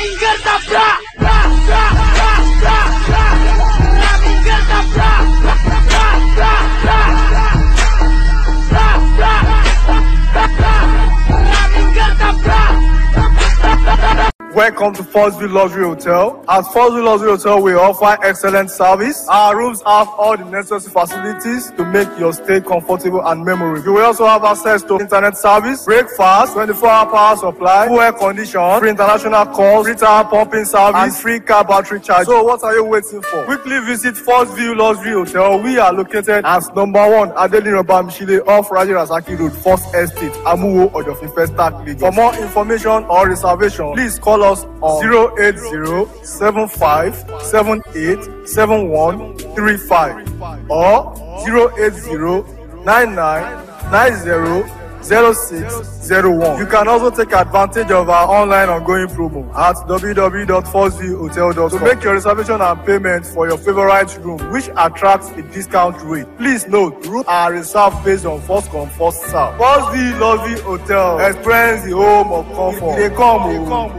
minggir tabrak. Welcome to View Luxury Hotel. At View Luxury Hotel, we offer excellent service. Our rooms have all the necessary facilities to make your stay comfortable and memorable. You will also have access to internet service, breakfast, 24-hour power supply, full air condition, free international calls, free tire pumping service, and free car battery charge. So what are you waiting for? Quickly visit View Luxury Hotel. We are located at number one Adeline Bamishile off Raji Rasaki Road, First Estate, Amuwo, Odofin First Lagos. For more information or reservation, please call us on 080-7578-7135 or 080-9990-0601. You can also take advantage of our online ongoing promo at www.firstviewhotel.com to make your reservation and payment for your favorite room, which attracts a discount rate. Please note, rooms are reserved based on first come, first serve. Firstview Lovely Hotel, experience the home of comfort. They come, oh.